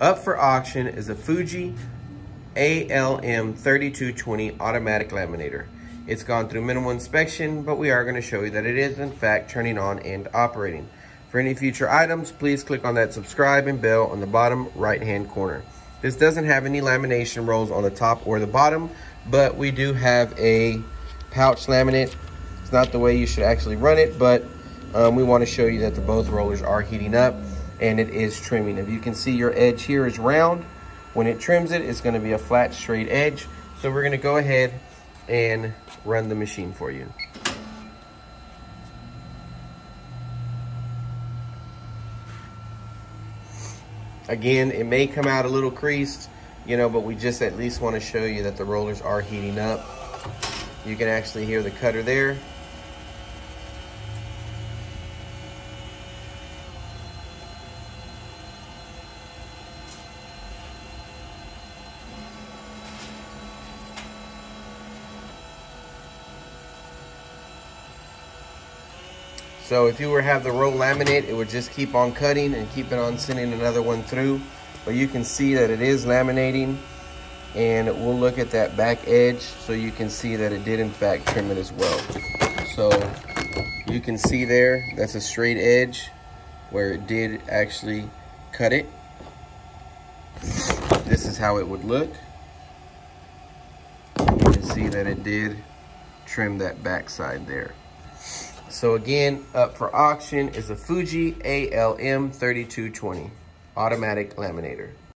Up for auction is a Fuji ALM 3220 automatic laminator. It's gone through minimal inspection, but we are going to show you that it is in fact turning on and operating. For any future items, please click on that subscribe and bell on the bottom right hand corner. This doesn't have any lamination rolls on the top or the bottom, but we do have a pouch laminate. It's not the way you should actually run it, but um, we want to show you that the both rollers are heating up and it is trimming. If you can see your edge here is round. When it trims it, it's going to be a flat straight edge. So we're going to go ahead and run the machine for you. Again, it may come out a little creased, you know, but we just at least want to show you that the rollers are heating up. You can actually hear the cutter there. So if you were to have the roll laminate, it would just keep on cutting and keep it on sending another one through. But you can see that it is laminating and we'll look at that back edge so you can see that it did in fact trim it as well. So you can see there, that's a straight edge where it did actually cut it. This is how it would look. You can see that it did trim that back side there. So again, up for auction is a Fuji ALM 3220 automatic laminator.